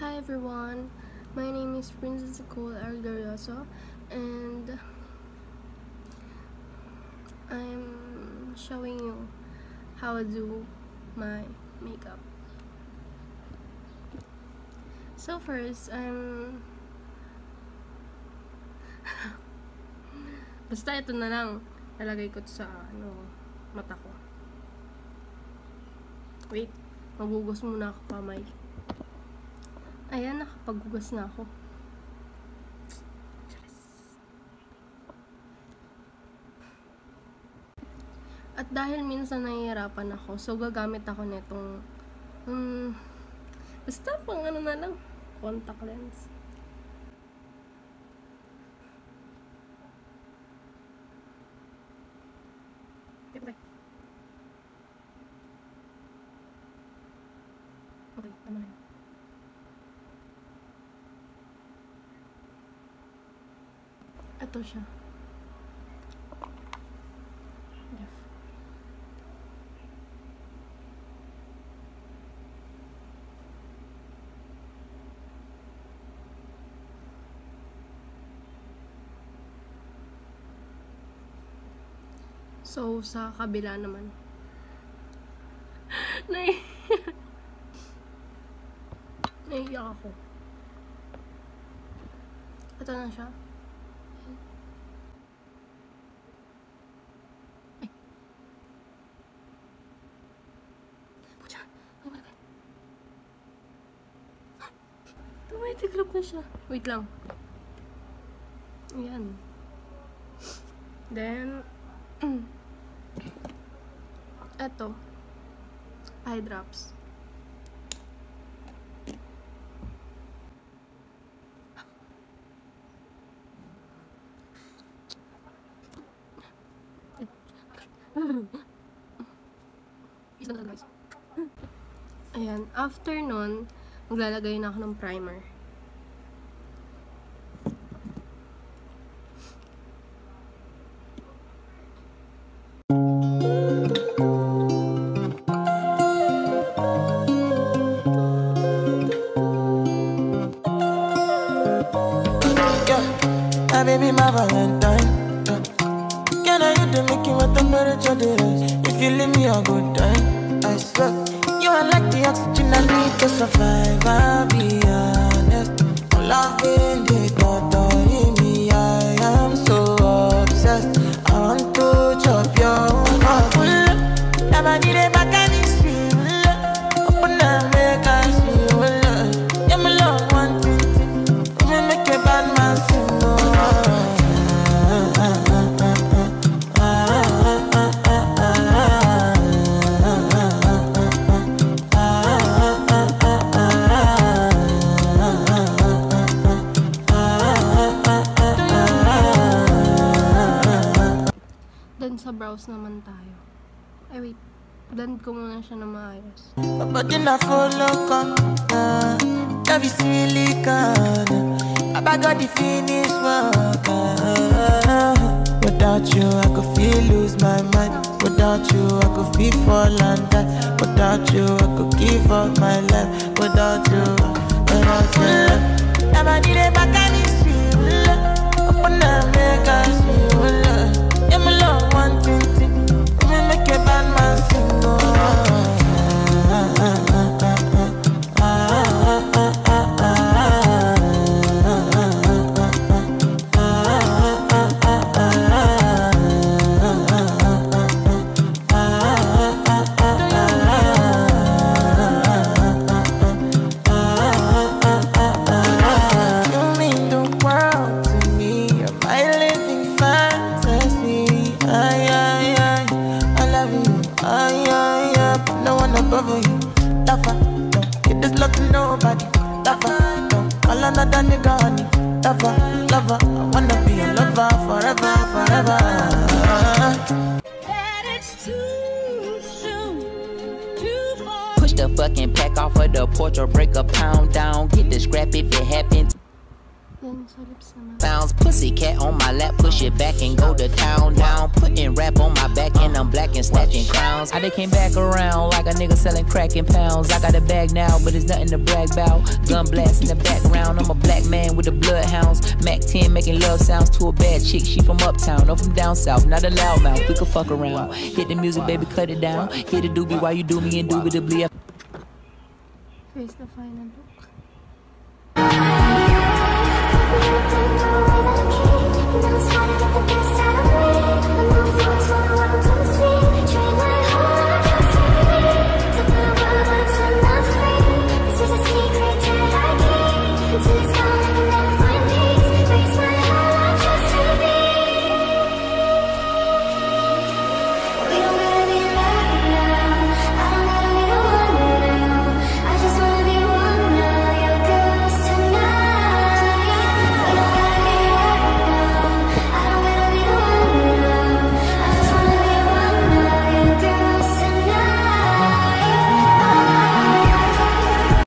Hi everyone, my name is Princess Nicole Argarioso and I'm showing you how I do my makeup. So first, I'm Basta ito na lang lalagay ko sa ano mata ko. Wait, magugos muna ako kamay. Ayan, nakapaghugas na ako. At dahil minsan nahihirapan ako, so gagamit ako nitong, um, basta pang ano na lang, contact lens. Okay, okay, tama na yun. Ito siya. Yes. So, sa kabila naman. Nai... Naiiyak ako. Ito na siya. Tumitiklop na siya. Wait lang. Ayan. Then, eto. Eye drops. Ayan. After nun, maglalagay na ako ng primer. Valentine. Yeah. Can I hit the Mickey with temperature difference? If you leave me a good time, I swear. You are like the oxygen I need to survive. I'll be honest. Loving the thought Then sa brows naman tayo. Ay wait, blend ko muna siya na maayos. I follow come Love is silicone. I got finish work. Without you I could feel lose my mind. Without you I could feel fall and die Without you I could give up my life. Without you nobody. Lover, don't call another nigga honey. Lover, lover, I wanna be a lover forever, forever. that it's too soon, too far. Push the fucking pack off of the porch or break a pound down. Get the scrap if it happens. Yan, sa lips naman. sounds. Pussycat on my lap, push it back and go to town down. I'm snatching crowns. I done came back around like a nigga selling crack in pounds. I got a bag now, but it's nothing to brag about. Gun blast in the background. I'm a black man with the bloodhounds. Mac 10 making love sounds to a bad chick. She from uptown, no from down south. Not a loudmouth. We could fuck around. Hit the music, baby, cut it down. Hit the doobie while you do me indubitably. Face the final.